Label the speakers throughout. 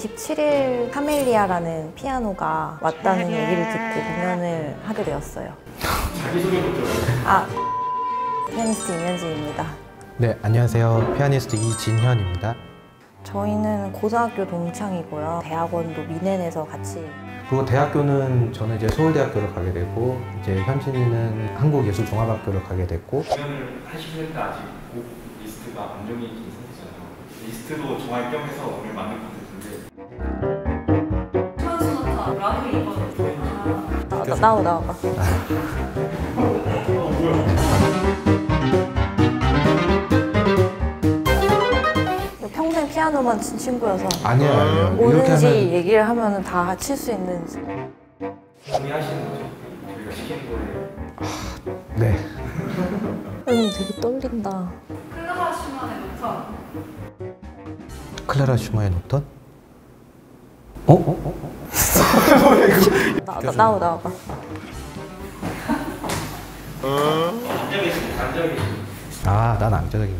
Speaker 1: 27일 카멜리아라는 피아노가 왔다는 얘기를 듣고 공연을 하게 되었어요.
Speaker 2: 자기소개부터
Speaker 1: 아, 피아니스트 임현진입니다.
Speaker 3: 네, 안녕하세요. 피아니스트 이진현입니다.
Speaker 1: 저희는 고등학교 동창이고요. 대학원도 뮌헨에서 같이
Speaker 3: 그리고 대학교는 저는 이제 서울대학교를 가게 되고 이제 현진이는 한국예술종합학교를 가게 됐고
Speaker 2: 공연을 하시는데 아직 곡 리스트가 안 정해진 상태잖아요. 리스트도 정할 겸 해서 오늘 만든
Speaker 4: 나타 라운드 이번
Speaker 1: 나, 나, 나와 나와봐. 평생 피아노만 친 친구여서
Speaker 3: 아니에요, 아니에요. 이렇게
Speaker 1: 뭐든지
Speaker 3: 하면
Speaker 1: 얘기를 하면 다 칠 수 있는
Speaker 2: 정리하시는 거죠? 저희가 시키는 거에
Speaker 3: 네.
Speaker 1: 여기 되게 떨린다.
Speaker 4: 클라라 슈만의 노타
Speaker 3: 클라라 슈마의 노턴? 어? 어? 어? 어?
Speaker 1: 나, 나, 나와 나와봐.
Speaker 2: 안정이신 안정이신
Speaker 3: 아, 난 앙자적인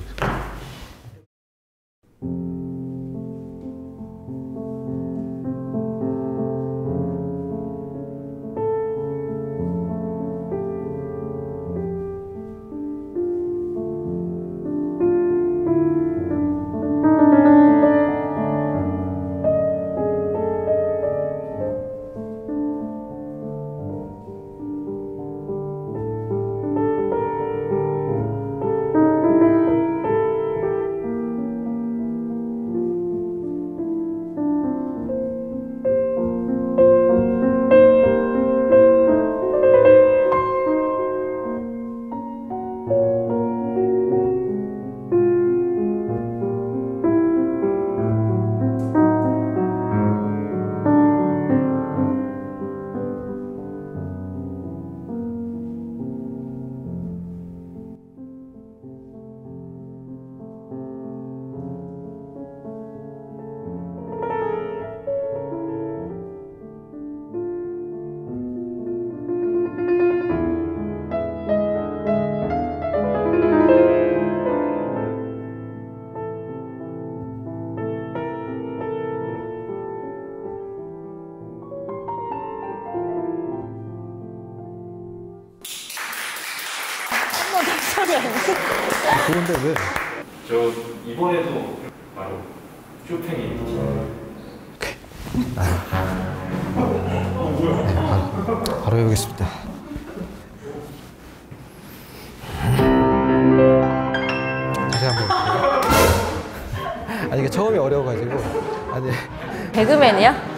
Speaker 3: 그런데 왜?
Speaker 2: 저 이번에도 바로 쇼팽이
Speaker 3: 바로 해보겠습니다. 다시 한번. 아니 이게 처음이 어려워가지고 아니
Speaker 1: 개그맨이야?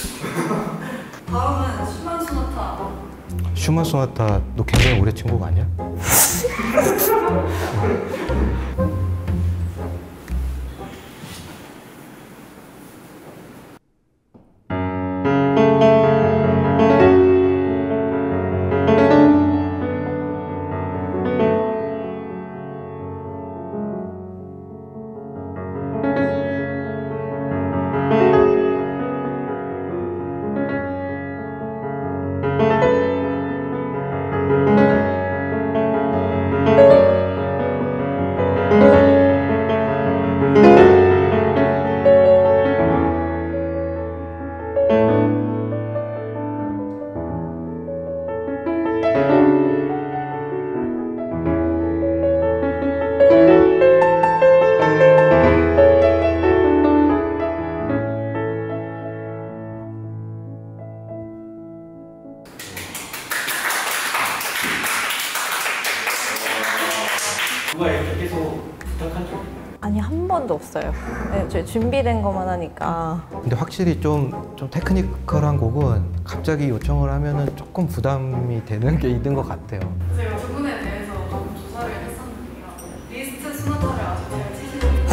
Speaker 4: 다음은 슈만 소나타
Speaker 3: 슈만 소나타 너 굉장히 오래 친곡 아니야?
Speaker 1: 없어요. 네, 저 준비된 것만 하니까
Speaker 3: 근데 확실히 좀, 좀 테크니컬한 곡은 갑자기 요청을 하면은 조금 부담이 되는 게 있는 것 같아요.
Speaker 4: 제가 두 분에 대해서 조금 조사를 했었는데요. 리스트 소나타를 아주 잘 치시는 분.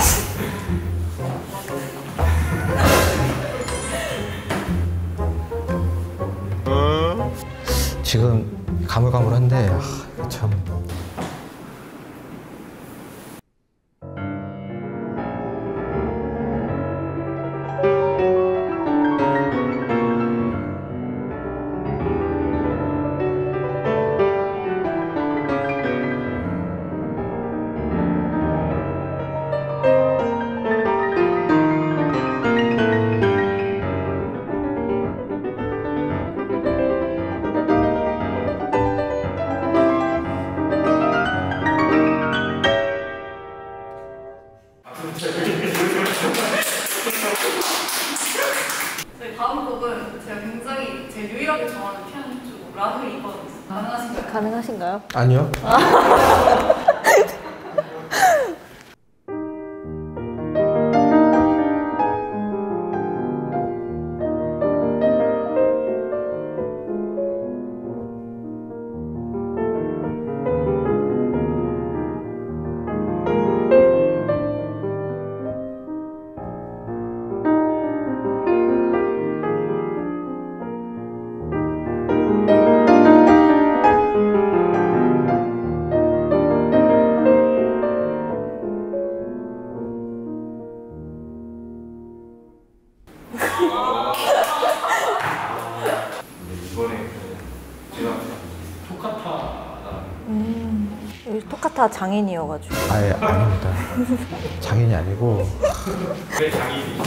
Speaker 3: 지금 가물가물한데 아, 참
Speaker 4: 하신가요?
Speaker 3: 아니요.
Speaker 2: 토카타
Speaker 1: 장인이어가지고
Speaker 3: 아예 아닙니다. 장인이 아니고
Speaker 2: 왜 장인이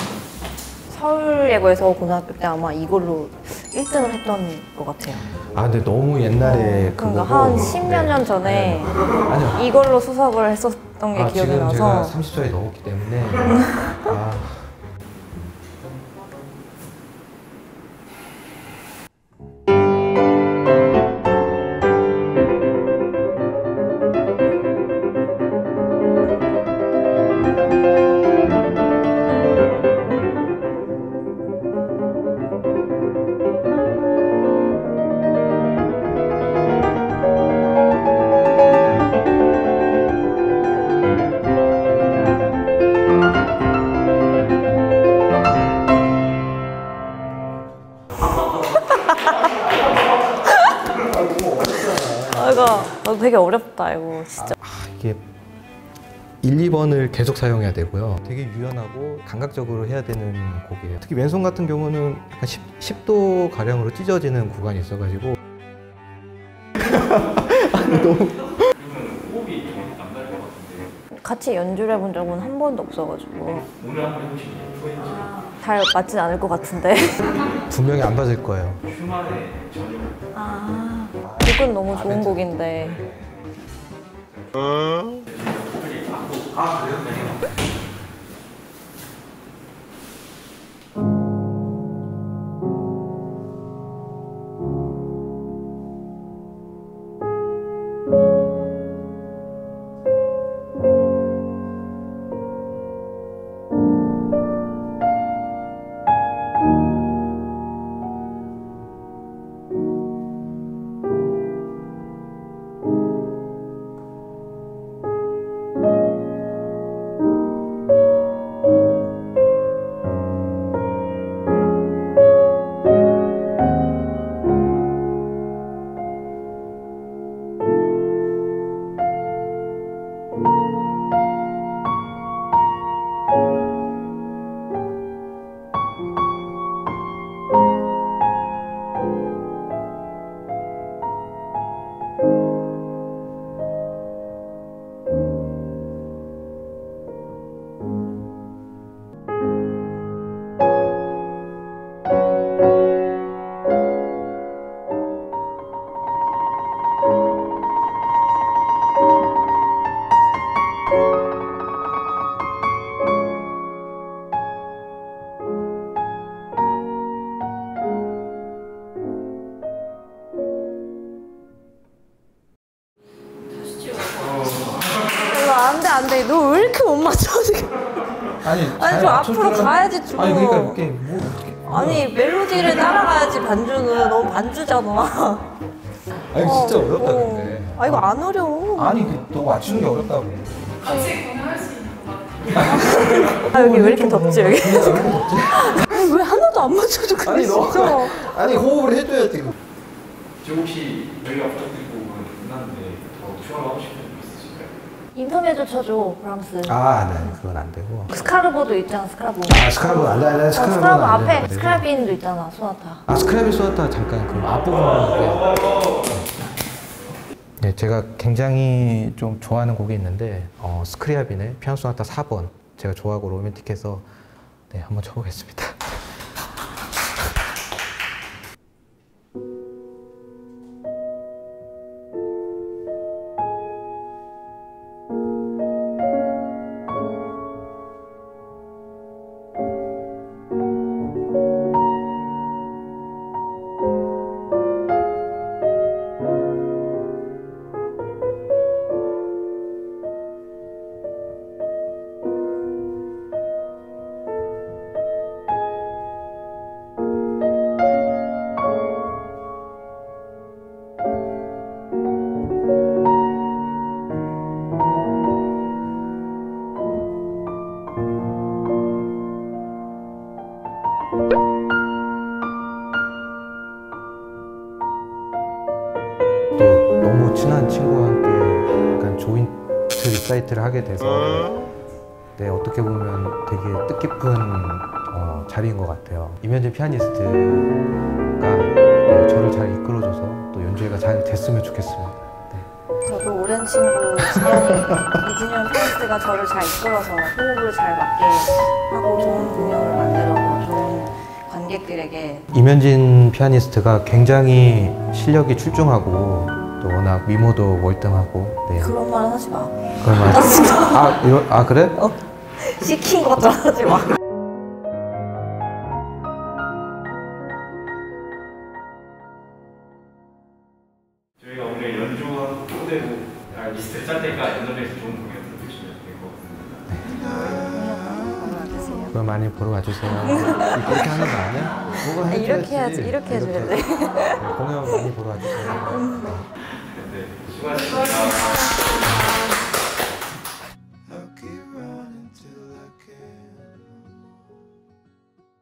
Speaker 1: 서울예고에서 고등학교 때 아마 이걸로 1등을 했던 것 같아요.
Speaker 3: 아 근데 너무 옛날에
Speaker 1: 그러니까
Speaker 3: 그거고
Speaker 1: 한 10몇 년 전에
Speaker 3: 네. 아니요.
Speaker 1: 이걸로 수석을 했었던 게
Speaker 3: 아,
Speaker 1: 기억이
Speaker 3: 지금 제가
Speaker 1: 나서
Speaker 3: 30살이 넘었기 때문에 아,
Speaker 1: 이거 어, 되게 어렵다 이거 진짜.
Speaker 3: 이게 1, 2번을 계속 사용해야 되고요. 되게 유연하고 감각적으로 해야 되는 곡이에요. 특히 왼손 같은 경우는 약간 10, 도 가량으로 찢어지는 구간이 있어가지고
Speaker 2: 것 같은데
Speaker 1: 같이 연주를 해본 적은 한 번도 없어가지고
Speaker 2: 오늘 한번 해보시면
Speaker 1: 잘 맞진 않을 것 같은데.
Speaker 3: 분명히 안 받을 거예요.
Speaker 1: 아, 곡은 너무 좋은 곡인데.
Speaker 2: 아 그래요?
Speaker 1: 이렇게 못 맞춰 지금.
Speaker 3: 아니,
Speaker 1: 아니 좀 앞으로 가야지 좀.
Speaker 3: 아니 그러니까 이렇게 뭐 어떻게?
Speaker 1: 아니 멜로디를 따라가야지 반주는 너무 반주잖아.
Speaker 3: 아니 진짜
Speaker 1: 어,
Speaker 3: 어렵다
Speaker 1: 어.
Speaker 3: 근데.
Speaker 1: 아 이거 안 어려워.
Speaker 3: 아니 그, 너 맞추는 게 어렵다고.
Speaker 4: 같이 공연할 수 있는 것 같아요.
Speaker 1: 아 여기 왜 이렇게 덥지 여기?
Speaker 3: 왜?
Speaker 1: 아니, 왜 하나도 안 맞춰줘 근데
Speaker 3: 아니 너
Speaker 1: 진짜.
Speaker 3: 아니 호흡을 해줘야지.
Speaker 2: 지금 혹시 저희가 부탁드리고 끝났는데 더 추가로 하고 싶은 거 있으실까요?
Speaker 1: 인터메조 쳐줘 브람스.
Speaker 3: 아, 네, 그건 안 되고.
Speaker 1: 스카르보도 있잖아 스카르보.
Speaker 3: 아, 안 돼, 안 돼,
Speaker 1: 어,
Speaker 3: 스카르보
Speaker 1: 스카르보
Speaker 3: 안 돼, 안
Speaker 1: 앞에
Speaker 3: 돼.
Speaker 1: 스크리아빈도 있잖아 소나타.
Speaker 3: 아, 스크리아빈 소나타 잠깐 그 앞부분만 네, 제가 굉장히 좀 좋아하는 곡이 있는데 어, 스크리아빈의 피아노 소나타 4번 제가 좋아하고 로맨틱해서 네, 한번 쳐보겠습니다. 너무 친한 친구와 함께 약간 조인트 리사이틀을 하게 돼서 네, 어떻게 보면 되게 뜻깊은 어, 자리인 것 같아요. 임현진 피아니스트가 네, 저를 잘 이끌어줘서 또 연주회가 잘 됐으면 좋겠습니다. 네.
Speaker 1: 저도 오랜 친구 진현이 이진현 피아니스트가 저를 잘 이끌어서 호흡을 잘 맞게 하고 좋은 공연을 만들어서 좋은 관객들에게
Speaker 3: 임현진 피아니스트가 굉장히 실력이 출중하고 또 워낙 미모도 월등하고 네.
Speaker 1: 그런 말은 하지 마.
Speaker 3: 그런 말. 아, 이거, 아 그래?
Speaker 1: 시킨 것처럼 하지 마.
Speaker 2: 저희가 오늘 연주한 토대로 아, 리스트 짤 때가 연주에서 좋은 공연 들어주
Speaker 3: 그거 많이 보러 와주세요. 이렇게 하는 거 아니야? 뭐가
Speaker 1: 아, 이렇게
Speaker 3: 해줘야지.
Speaker 1: 해야지. 이렇게 해줘야 돼.
Speaker 3: 네, 공연 많이 보러 와주세요.
Speaker 2: 네, 수고하셨습니다.